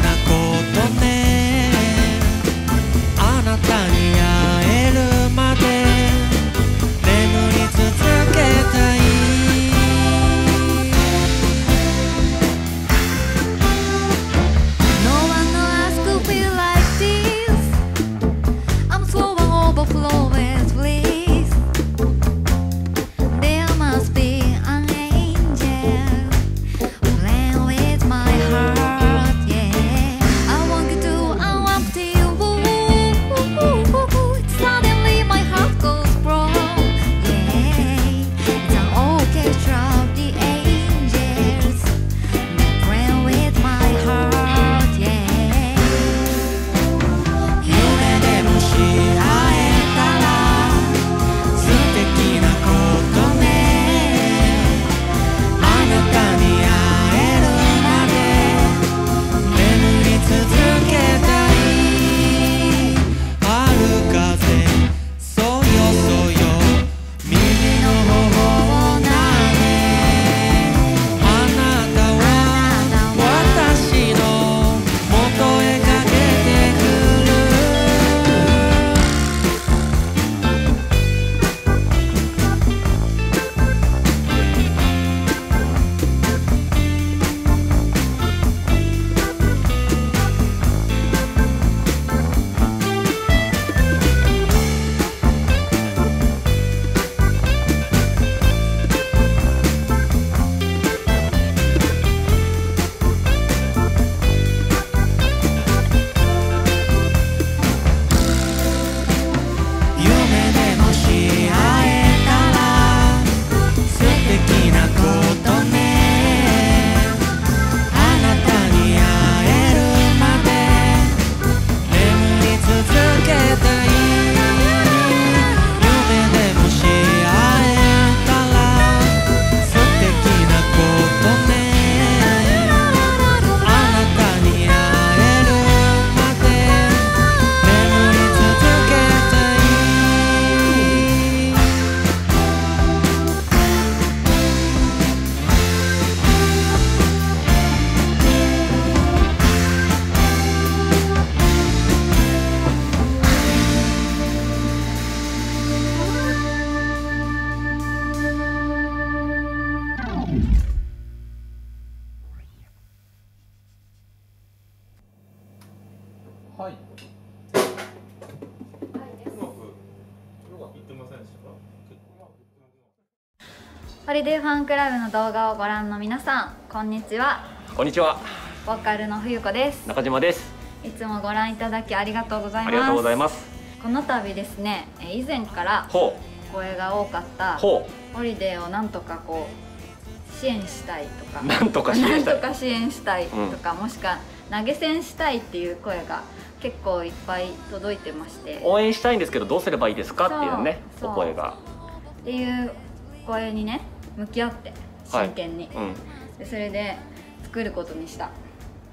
な声ホリデーファンクラブの動画をご覧の皆さん、こんにちは。こんにちは。ボーカルの冬子です。中島です。いつもご覧いただきありがとうございます。ありがとうございます。この度ですね、えー以前からほ声が多かったホリデーをなんとかこう支援したいとかうなんとか支援したい。とか支援したいとか、もしくは投げ銭したいっていう声が結構いっぱい届いてまして。応援したいんですけどどうすればいいですかっていうねお声が。っていう声にね向き合って真剣に、うん。でそれで作ることにした。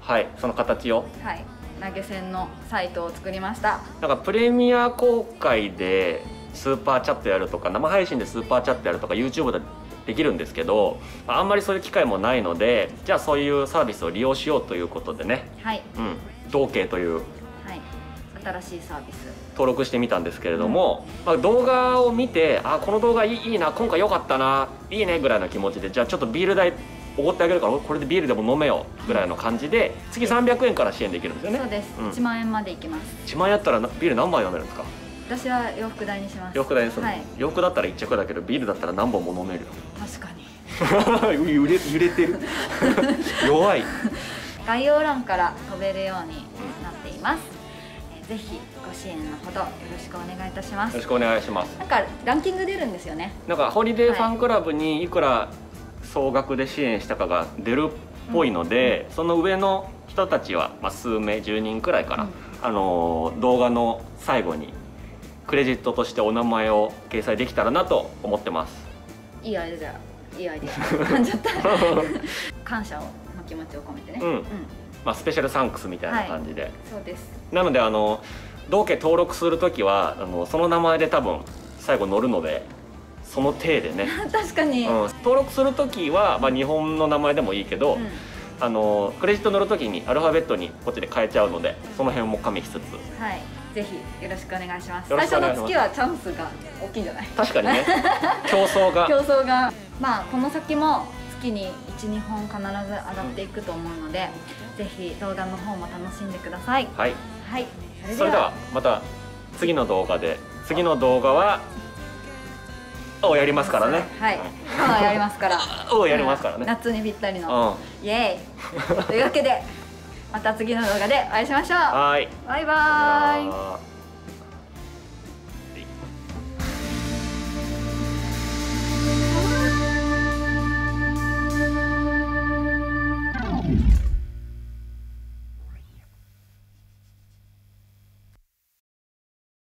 はい。その形を。はい。投げ銭のサイトを作りました。なんかプレミア公開でスーパーチャットやるとか生配信でスーパーチャットやるとか YouTube でできるんですけどあんまりそういう機会もないのでじゃあそういうサービスを利用しようということでね。はい。うん。同系というはい新しいサービス。登録してみたんですけれども、まあ、動画を見てあこの動画いいいいな今回良かったないいねぐらいの気持ちでじゃあちょっとビール代おごってあげるからこれでビールでも飲めよぐらいの感じで月300円から支援できるんですよね。そうです、うん。1万円までいきます。1万円やったらなビール何杯飲めるんですか？私は洋服代にします。洋服代にする、はい。洋服だったら1着だけどビールだったら何本も飲めるよ。確かに。揺れ揺れてる。弱い。概要欄から飛べるようになっています、えーぜひご支援のほどよろしくお願いいたします。よろしくお願いします。なんかランキング出るんですよね。なんかホリデーファンクラブにいくら総額で支援したかが出るっぽいので、その上の人たちは、まあ、数名10人くらいかな、うん。あのー動画の最後にクレジットとしてお名前を掲載できたらなと思ってます。いいアイデアいいアイデア。噛 んじゃった 感謝を の気持ちを込めてね。うんまあ、スペシャルサンクスみたいな感じで、そうです。なのであの同家登録する時はあのその名前で多分最後載るのでその体でね、確かに、うん、登録する時は、まあ、日本の名前でもいいけど、うん。あのクレジット乗るときにアルファベットにこっちで変えちゃうのでその辺も加味しつつ。はい。ぜひよろしくお願いします。よろしくお願いします。最初の月はチャンスが大きいんじゃない？確かにね。競争が。競争が。まあこの先も月に12本必ず上がっていくと思うので、ぜひ動画の方も楽しんでください。はい。はい。それでは。また次の動画で次の動画はをやりますからね。はい。今はやりますから。をやりますからね。夏にぴったりうん。の、イエーイ。というわけでまた次の動画でお会いしましょう。はい。バイバーイ